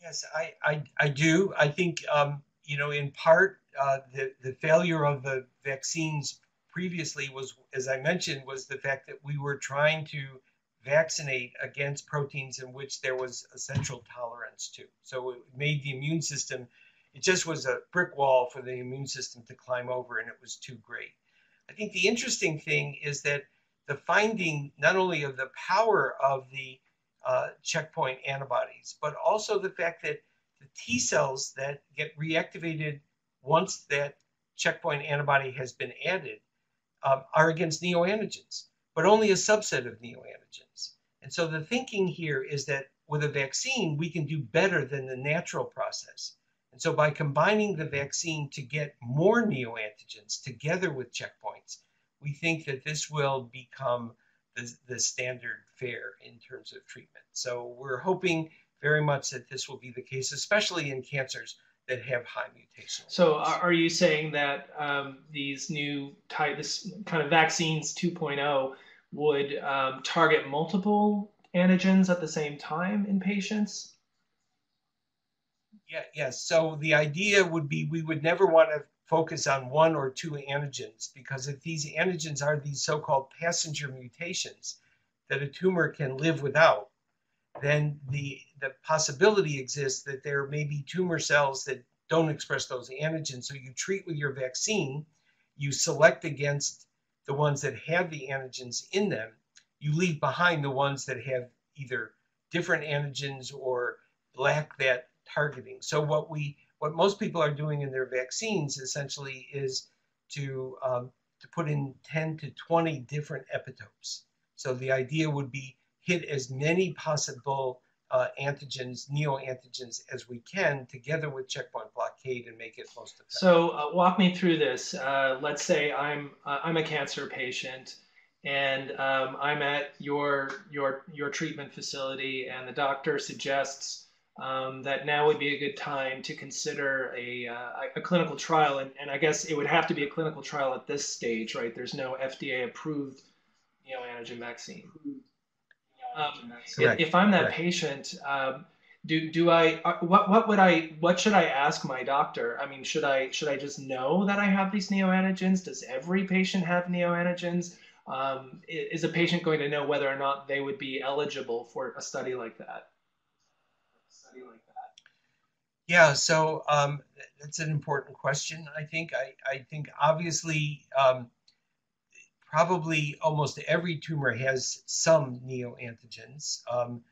Yes, I, I, I do. I think, um, you know, in part, uh, the, the failure of the vaccines previously was, as I mentioned, was the fact that we were trying to vaccinate against proteins in which there was a central tolerance to. So it made the immune system, it just was a brick wall for the immune system to climb over, and it was too great. I think the interesting thing is that the finding not only of the power of the uh, checkpoint antibodies, but also the fact that the T cells that get reactivated once that checkpoint antibody has been added um, are against neoantigens, but only a subset of neoantigens. And so the thinking here is that with a vaccine, we can do better than the natural process. And so by combining the vaccine to get more neoantigens together with checkpoints, we think that this will become the, the standard fare in terms of treatment. So we're hoping very much that this will be the case, especially in cancers that have high mutations. So are you saying that um, these new type, this kind of vaccines 2.0 would um, target multiple antigens at the same time in patients? Yeah, yes. So the idea would be we would never want to focus on one or two antigens because if these antigens are these so-called passenger mutations that a tumor can live without, then the, the possibility exists that there may be tumor cells that don't express those antigens. So you treat with your vaccine, you select against the ones that have the antigens in them. You leave behind the ones that have either different antigens or lack that targeting. So what we what most people are doing in their vaccines essentially is to um, to put in 10 to 20 different epitopes. So the idea would be hit as many possible uh, antigens, neoantigens as we can together with checkpoint blockade and make it most effective. So uh, walk me through this. Uh, let's say I'm uh, I'm a cancer patient and um, I'm at your your your treatment facility and the doctor suggests um, that now would be a good time to consider a, uh, a clinical trial and, and I guess it would have to be a clinical trial at this stage, right? There's no FDA approved neoantigen vaccine. Um, if, if, I'm that Correct. patient, um, do do I uh, what what would I what should I ask my doctor? I mean, should I should I just know that I have these neoantigens? Does every patient have neoantigens? Um, is a patient going to know whether or not they would be eligible for a study like that? Yeah, so um, that's an important question. I think I, I think obviously um, probably almost every tumor has some neoantigens. Um,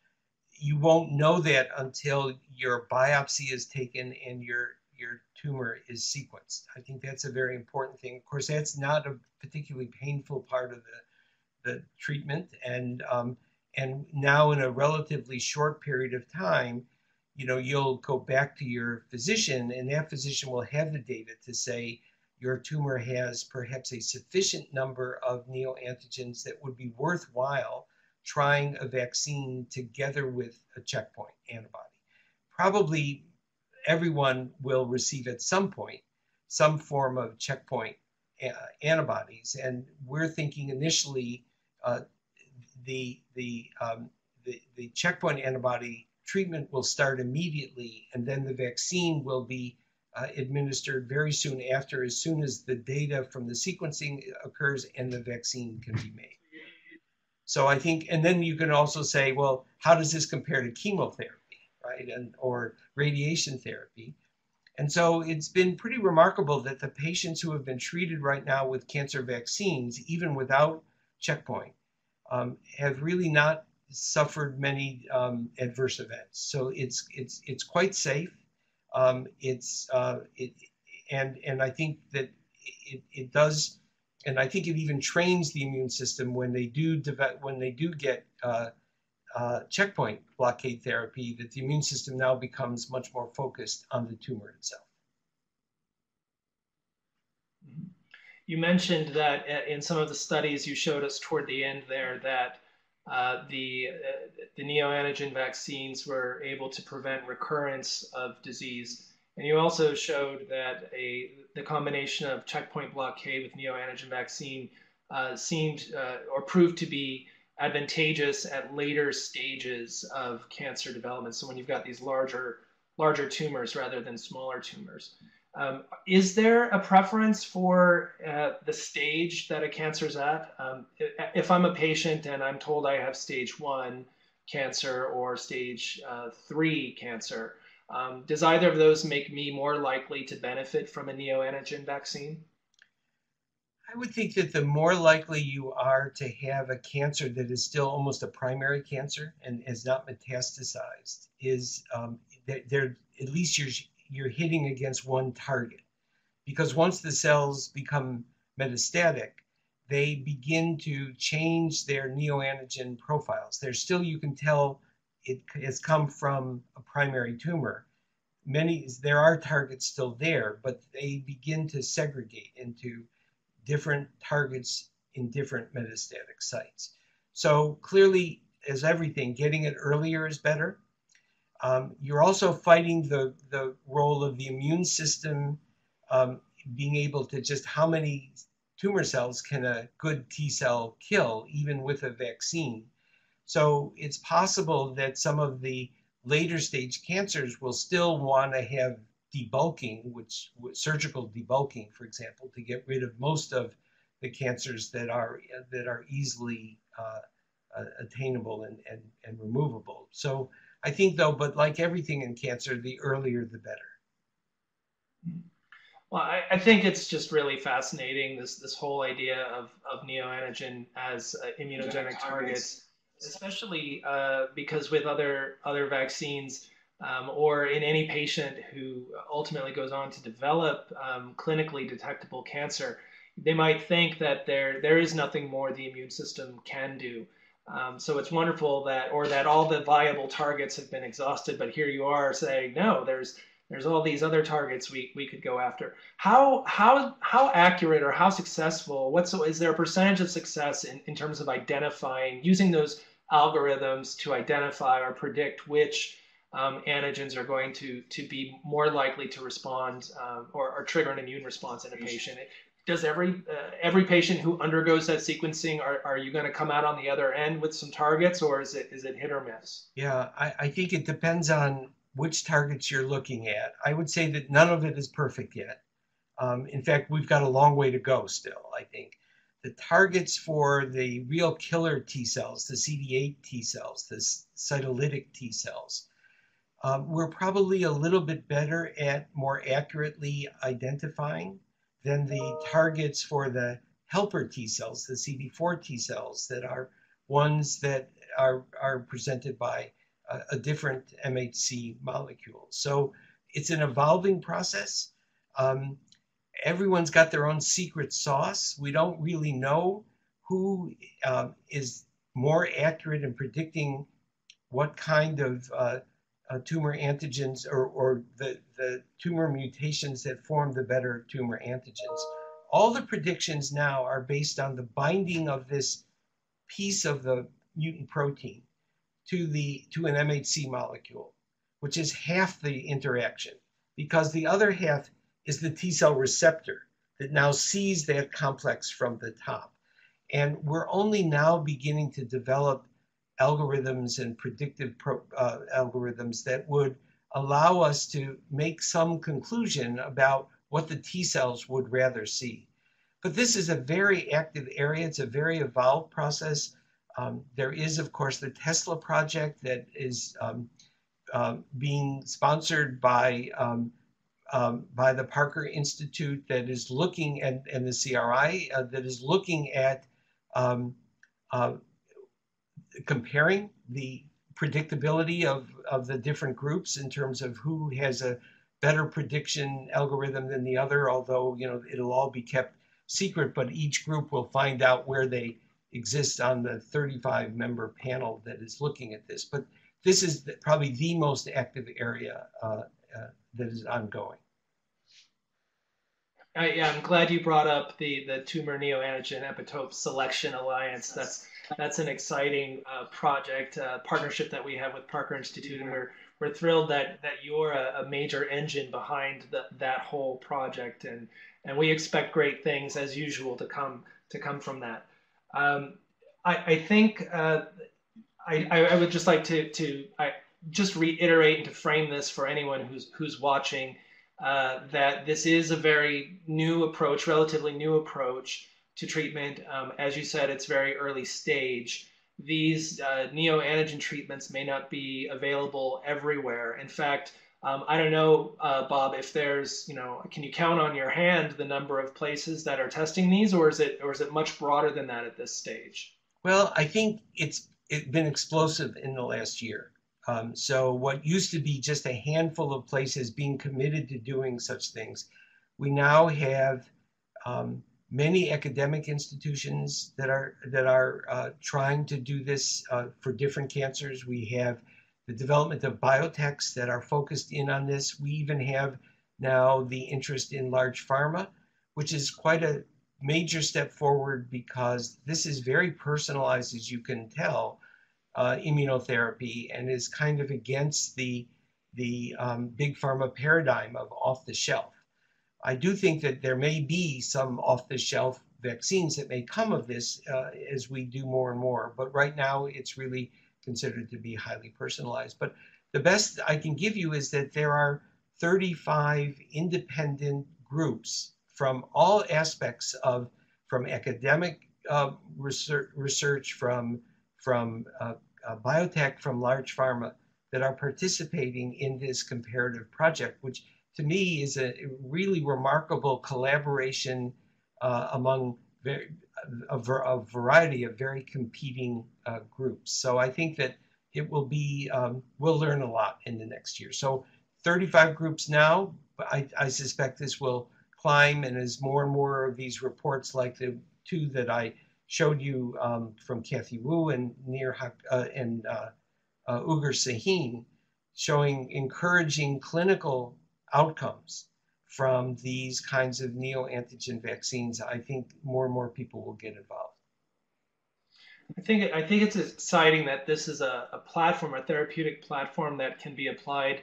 you won't know that until your biopsy is taken and your your tumor is sequenced. I think that's a very important thing. Of course, that's not a particularly painful part of the the treatment, and um, and now in a relatively short period of time, you know, you'll go back to your physician, and that physician will have the data to say your tumor has perhaps a sufficient number of neoantigens that would be worthwhile trying a vaccine together with a checkpoint antibody. Probably everyone will receive at some point some form of checkpoint uh, antibodies, and we're thinking initially uh, the the, um, the the checkpoint antibody treatment will start immediately, and then the vaccine will be uh, administered very soon after, as soon as the data from the sequencing occurs and the vaccine can be made. So I think, and then you can also say, well, how does this compare to chemotherapy, right, and or radiation therapy? And so it's been pretty remarkable that the patients who have been treated right now with cancer vaccines, even without checkpoint, um, have really not suffered many um, adverse events. So it's it's it's quite safe. Um, it's uh, it, and and I think that it, it does, and I think it even trains the immune system when they do develop, when they do get uh, uh, checkpoint blockade therapy, that the immune system now becomes much more focused on the tumor itself. You mentioned that uh, in some of the studies you showed us toward the end there that uh, the, uh, the neoantigen vaccines were able to prevent recurrence of disease. And you also showed that a, the combination of checkpoint blockade with neoantigen vaccine uh, seemed uh, or proved to be advantageous at later stages of cancer development. So when you've got these larger, larger tumors rather than smaller tumors. Um, is there a preference for uh, the stage that a cancer is at? Um, if I'm a patient and I'm told I have stage one cancer or stage uh, three cancer, um, does either of those make me more likely to benefit from a neoantigen vaccine? I would think that the more likely you are to have a cancer that is still almost a primary cancer and is not metastasized is um, that there at least you're you're hitting against one target. Because once the cells become metastatic, they begin to change their neoantigen profiles. There's still, you can tell it has come from a primary tumor. Many, there are targets still there, but they begin to segregate into different targets in different metastatic sites. So clearly, as everything, getting it earlier is better. Um, you're also fighting the, the role of the immune system um, being able to just how many tumor cells can a good T cell kill, even with a vaccine. So it's possible that some of the later stage cancers will still want to have debulking, which surgical debulking, for example, to get rid of most of the cancers that are that are easily uh, attainable and, and, and removable. So I think though, but like everything in cancer, the earlier the better. Well, I, I think it's just really fascinating this this whole idea of, of neoantigen as uh, immunogenic targets, especially uh, because with other other vaccines um, or in any patient who ultimately goes on to develop um, clinically detectable cancer, they might think that there there is nothing more the immune system can do. Um, so it's wonderful that, or that all the viable targets have been exhausted, but here you are saying, no, there's there's all these other targets we, we could go after. How how how accurate or how successful? What's so is there a percentage of success in, in terms of identifying using those algorithms to identify or predict which um, antigens are going to to be more likely to respond um, or, or, trigger an immune response in a patient does every uh, every patient who undergoes that sequencing are, are you going to come out on the other end with some targets or is it is it hit or miss? Yeah I, I think it depends on which targets you're looking at. I would say that none of it is perfect yet. Um, in fact we've got a long way to go still i think. The targets for the real killer t cells the cd8 t cells the cytolytic t cells um, we're probably a little bit better at more accurately identifying than the targets for the helper T cells, the CD4 T cells that are ones that are, are presented by a, a different MHC molecule. So it's an evolving process. Um, everyone's got their own secret sauce. We don't really know who uh, is more accurate in predicting what kind of uh, uh, tumor antigens or, or the, the tumor mutations that form the better tumor antigens. All the predictions now are based on the binding of this piece of the mutant protein to the to an MHC molecule, which is half the interaction, because the other half is the T cell receptor that now sees that complex from the top. And we're only now beginning to develop algorithms and predictive pro, uh, algorithms that would allow us to make some conclusion about what the T cells would rather see. But this is a very active area. It's a very evolved process. Um, there is, of course, the Tesla project that is um, uh, being sponsored by um, um, by the Parker Institute that is looking and, and the CRI uh, that is looking at um, uh, comparing the predictability of, of the different groups in terms of who has a better prediction algorithm than the other, although you know it'll all be kept secret, but each group will find out where they exist on the 35 member panel that is looking at this. But this is the, probably the most active area uh, uh, that is ongoing. Yeah, I, am glad you brought up the, the tumor neoantigen epitope selection alliance. That's that's an exciting uh, project uh, partnership that we have with Parker Institute, and we're we're thrilled that that you're a, a major engine behind the, that whole project, and and we expect great things as usual to come to come from that. Um, I, I think uh, I, I would just like to to I just reiterate and to frame this for anyone who's who's watching uh, that this is a very new approach, relatively new approach to treatment. Um, as you said, it's very early stage. These uh, neoantigen treatments may not be available everywhere. In fact, um, I don't know, uh, Bob, if there's, you know, can you count on your hand the number of places that are testing these, or is it, or is it much broader than that at this stage? Well, I think it's it's been explosive in the last year. Um, so what used to be just a handful of places being committed to doing such things, we now have um, many academic institutions that are that are uh, trying to do this uh, for different cancers. We have the development of biotechs that are focused in on this. We even have now the interest in large pharma, which is quite a major step forward because this is very personalized, as you can tell, uh, immunotherapy, and is kind of against the the um, big pharma paradigm of off the shelf. I do think that there may be some off the shelf vaccines that may come of this uh, as we do more and more. But right now, it's really considered to be highly personalized. But the best I can give you is that there are 35 independent groups from all aspects of from academic uh, research, research, from from uh, uh, biotech, from large pharma that are participating in this comparative project, which to me is a really remarkable collaboration uh, among very, a, a, variety of very competing uh, groups. So I think that it will be, um, we'll learn a lot in the next year. So 35 groups now, but I, I suspect this will climb, and as more and more of these reports, like the two that I showed you um, from Kathy Wu and Nir uh, and uh, uh, Ugur Sahin, showing encouraging clinical outcomes from these kinds of neoantigen vaccines, I think more and more people will get involved. I think I think it's exciting that this is a, a platform, a therapeutic platform that can be applied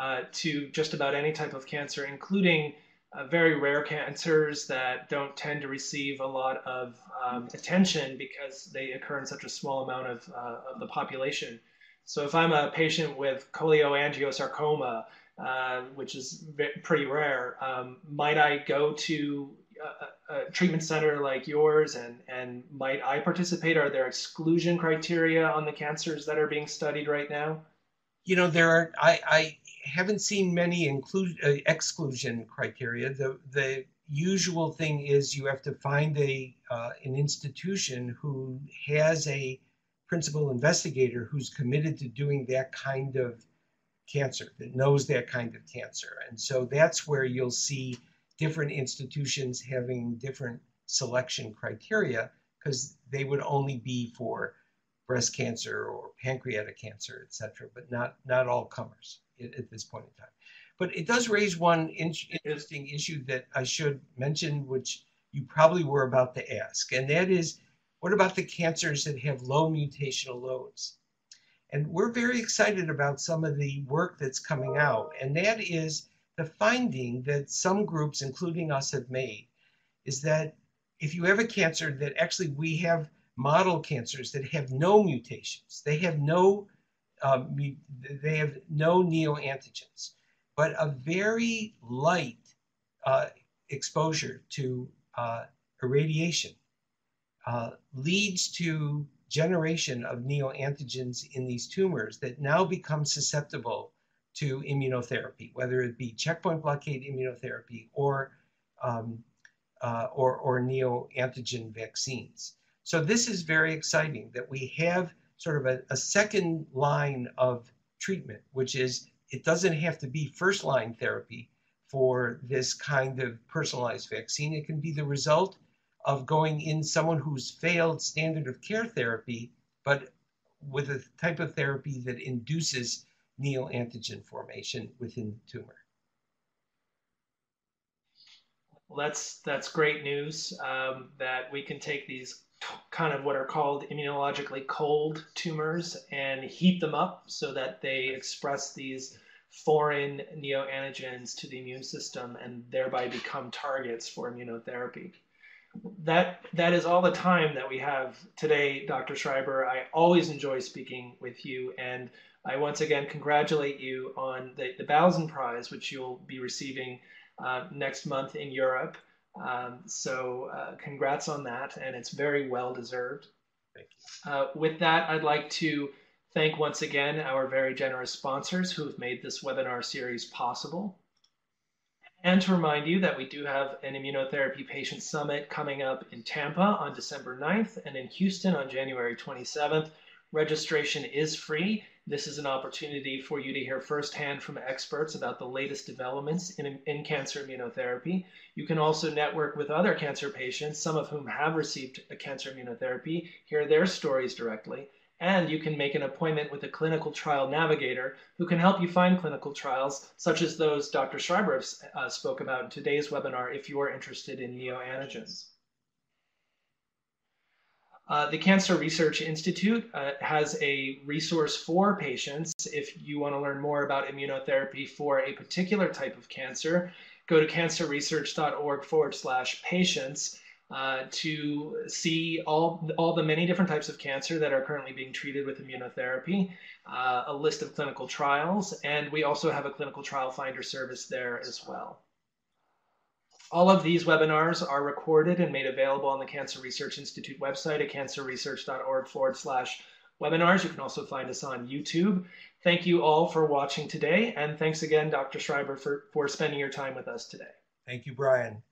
uh, to just about any type of cancer, including uh, very rare cancers that don't tend to receive a lot of um, attention because they occur in such a small amount of, uh, of the population. So if I'm a patient with cholangiocarcinoma, uh, which is pretty rare, um, might I go to a, a, treatment center like yours and, and might I participate? Are there exclusion criteria on the cancers that are being studied right now? You know, there are, I, I haven't seen many include, uh, exclusion criteria. The, the usual thing is you have to find a, uh, an institution who has a principal investigator who's committed to doing that kind of cancer, that knows that kind of cancer. And so that's where you'll see different institutions having different selection criteria because they would only be for breast cancer or pancreatic cancer, et cetera, but not, not all comers at, at this point in time. But it does raise one in- interesting issue that I should mention, which you probably were about to ask, and that is what about the cancers that have low mutational loads? And we're very excited about some of the work that's coming out, and that is the finding that some groups, including us, have made is that if you have a cancer that actually we have model cancers that have no mutations, they have no um, they have no neoantigens, but a very light uh, exposure to uh, irradiation uh, leads to generation of neoantigens in these tumors that now become susceptible to immunotherapy, whether it be checkpoint blockade immunotherapy or um, uh, or, or neoantigen vaccines. So this is very exciting that we have sort of a, a second line of treatment, which is it doesn't have to be first line therapy for this kind of personalized vaccine. It can be the result of going in someone who's failed standard of care therapy, but with a type of therapy that induces neoantigen formation within the tumor. Well, that's that's great news um, that we can take these kind of what are called immunologically cold tumors and heat them up so that they express these foreign neoantigens to the immune system and thereby become targets for immunotherapy that that is all the time that we have today, Dr. Schreiber. I always enjoy speaking with you, and I once again congratulate you on the, the Balzan Prize, which you'll be receiving uh, next month in Europe. Um, so, uh, congrats on that, and it's very well deserved. Thank you. Uh, with that, I'd like to thank once again our very generous sponsors who have made this webinar series possible. And to remind you that we do have an immunotherapy patient summit coming up in Tampa on December 9th and in Houston on January 27th. Registration is free. This is an opportunity for you to hear firsthand from experts about the latest developments in, in cancer immunotherapy. You can also network with other cancer patients, some of whom have received a cancer immunotherapy, hear their stories directly, and you can make an appointment with a clinical trial navigator who can help you find clinical trials, such as those Dr. Schreiber uh, spoke about in today's webinar if you are interested in neoantigens. Uh, the Cancer Research Institute uh, has a resource for patients. If you want to learn more about immunotherapy for a particular type of cancer, go to cancerresearch.org forward slash patients uh, to see all, all the many different types of cancer that are currently being treated with immunotherapy, uh, a list of clinical trials, and we also have a clinical trial finder service there as well. All of these webinars are recorded and made available on the Cancer Research Institute website at cancerresearch.org forward slash webinars. You can also find us on YouTube. Thank you all for watching today, and thanks again, Dr. Schreiber, for, for spending your time with us today. Thank you, Brian.